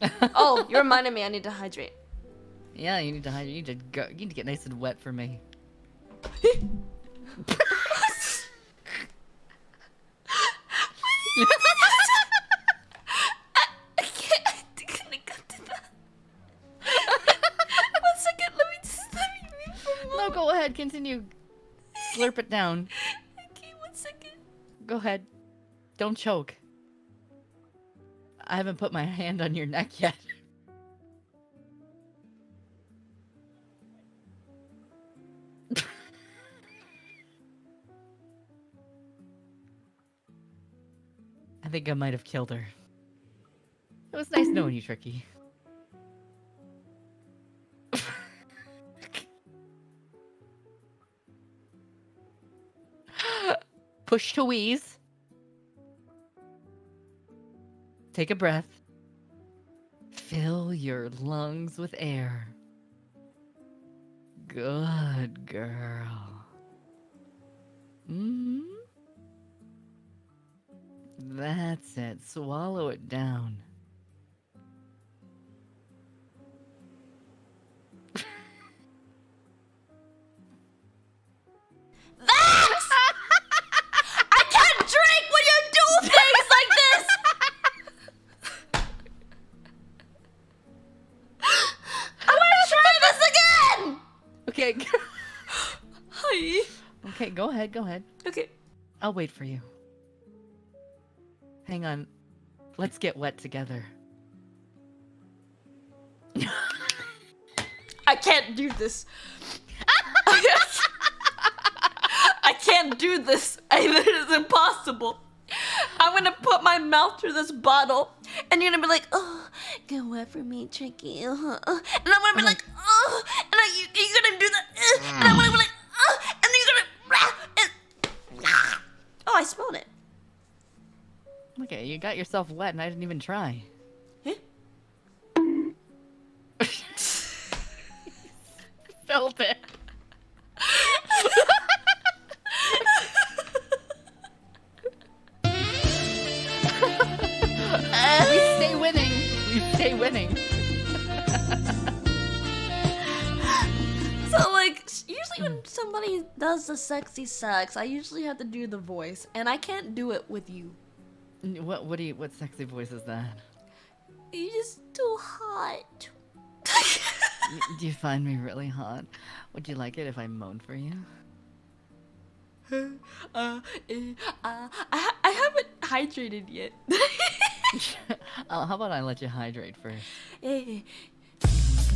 oh, you reminded me. I need to hydrate. Yeah, you need to hydrate. You need to go. You need to get nice and wet for me. I can't. I couldn't come to that. One second. Let me just let me read for a No, go ahead. Continue. Slurp it down. Okay, one second. Go ahead. Don't choke. I haven't put my hand on your neck yet. I think I might have killed her. It was nice knowing you, Tricky. Push to wheeze. Take a breath. Fill your lungs with air. Good girl. hmm That's it. Swallow it down. Okay. Hi. okay, go ahead. Go ahead. Okay. I'll wait for you. Hang on. Let's get wet together. I can't do this. I can't do this. I, it is impossible. I'm gonna put my mouth through this bottle, and you're gonna be like, "Oh, get wet for me, Tricky," uh-huh. uh." and I'm gonna be like, "Oh," and I, you, you're gonna do that, uh, and I'm gonna be like, "Oh," and then you're gonna, and, oh, I smelled it. Okay, you got yourself wet and I didn't even try. Huh? Felt it. We stay winning. So like usually when somebody does the sexy sex, I usually have to do the voice, and I can't do it with you. What what do you what sexy voice is that? You're just too hot. Do you find me really hot? Would you like it if I moan for you? uh, eh, uh, I ha- I haven't hydrated yet. Oh, how about I let you hydrate first? Uh,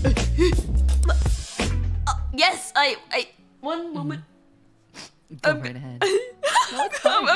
yes, I I one moment. Go Um, right ahead. I'm